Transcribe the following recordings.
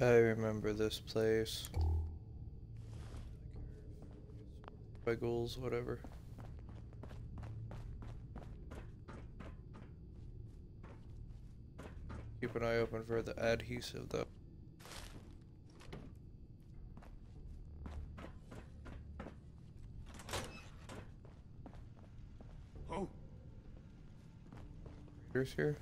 I remember this place. Wiggles, whatever. Keep an eye open for the adhesive though. Oh, Here's here.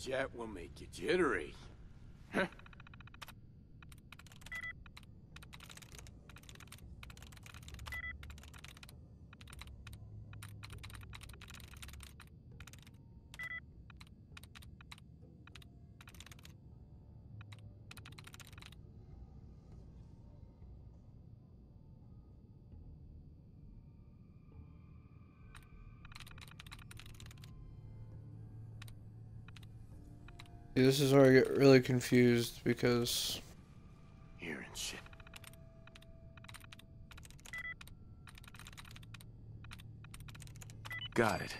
Jet will make you jittery. See, this is where I get really confused because Hearing shit. Got it.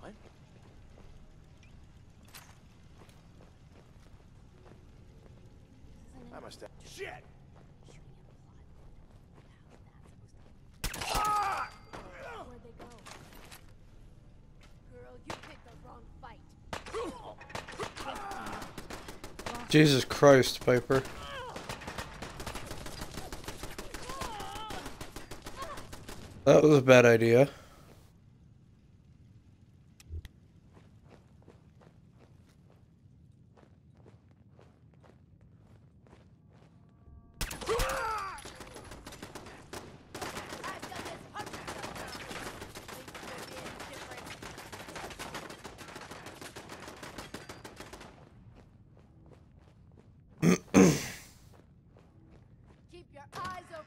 What? I must have. Shit! Jesus Christ, Piper. That was a bad idea.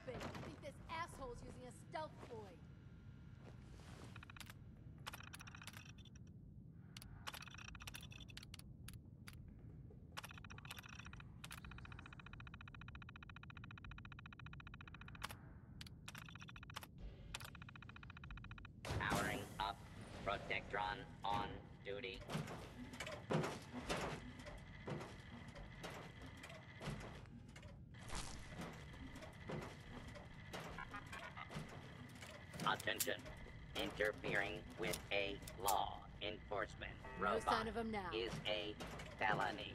Eyes open. Think this asshole's using a stealth boy. Powering up. Protectron on duty. Attention. Interfering with a law enforcement No robot sign of him now. is a felony.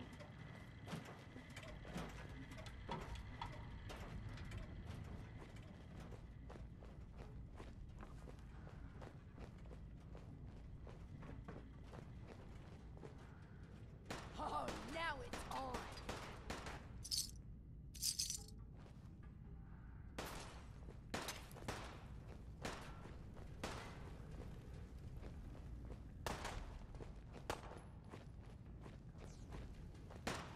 Oh, now it's on.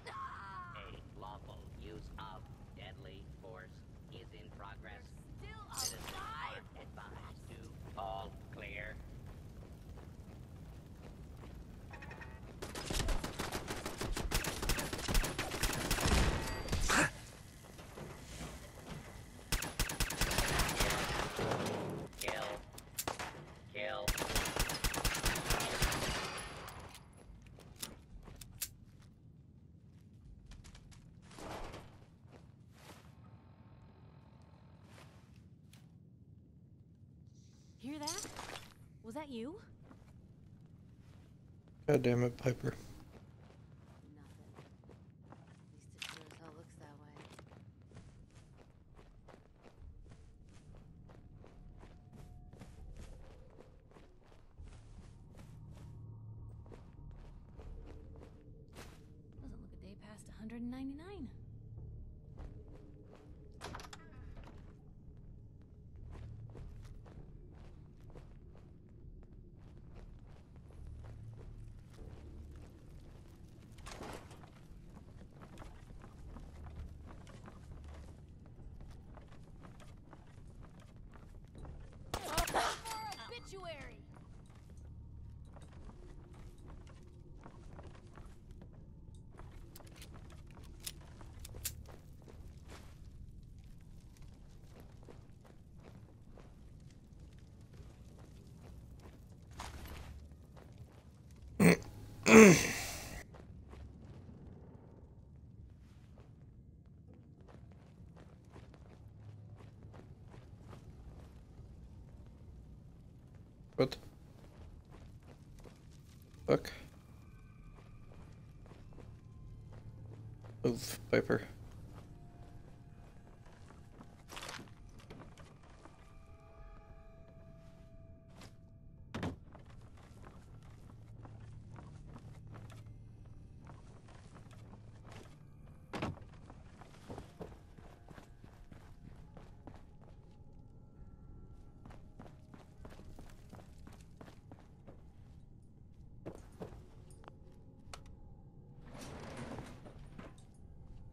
A lawful use of deadly force is in progress. Still Citizens alive. are advised to all clear. Kill. Kill. Hear that? Was that you? God damn it, Piper. Obituary! What? Fuck. Move, Piper.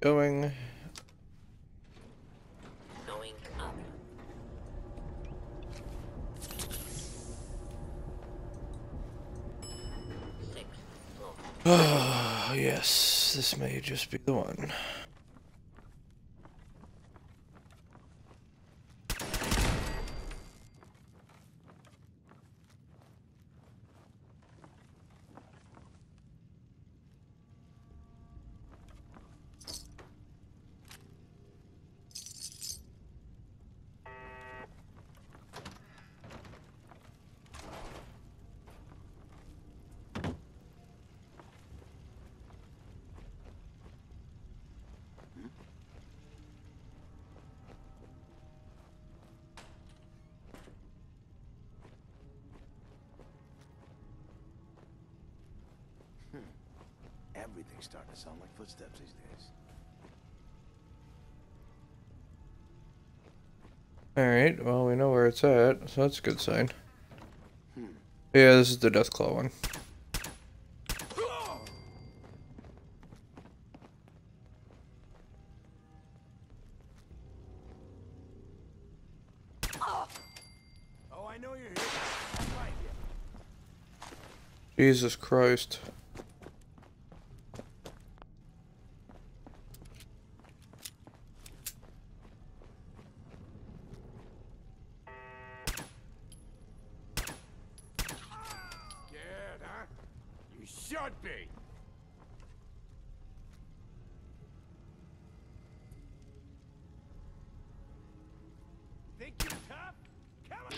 Going. Going up. Oh, yes, this may just be the one. Everything's starting to sound like footsteps these days. Alright, well, we know where it's at, so that's a good sign. Hmm. Yeah, this is the Deathclaw one. Oh, I know you're here. I'll find you. Jesus Christ. Scared, huh? You should be. Think you're tough? Come on.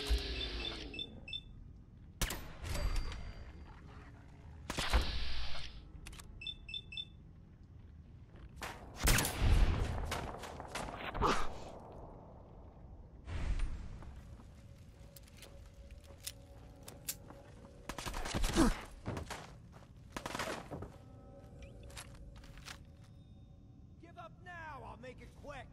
Give up now. I'll make it quick.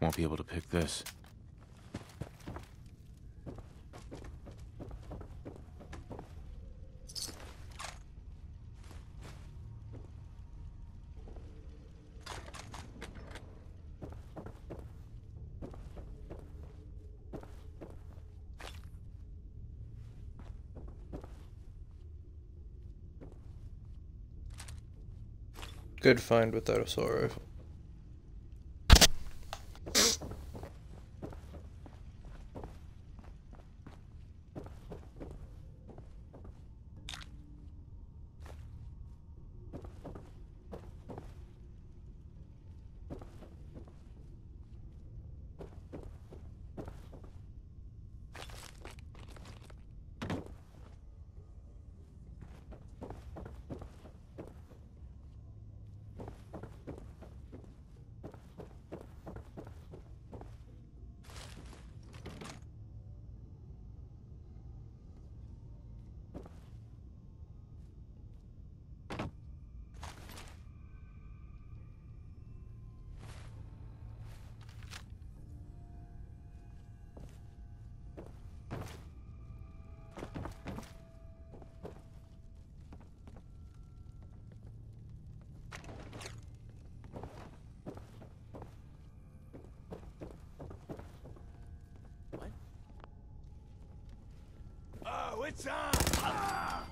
Won't be able to pick this. Good find with that assault rifle. It's on. Ah!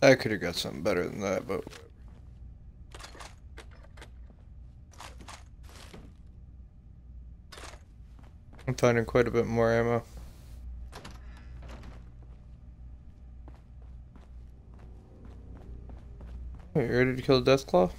I could have got something better than that, but I'm finding quite a bit more ammo. Wait, you ready to kill the Deathclaw?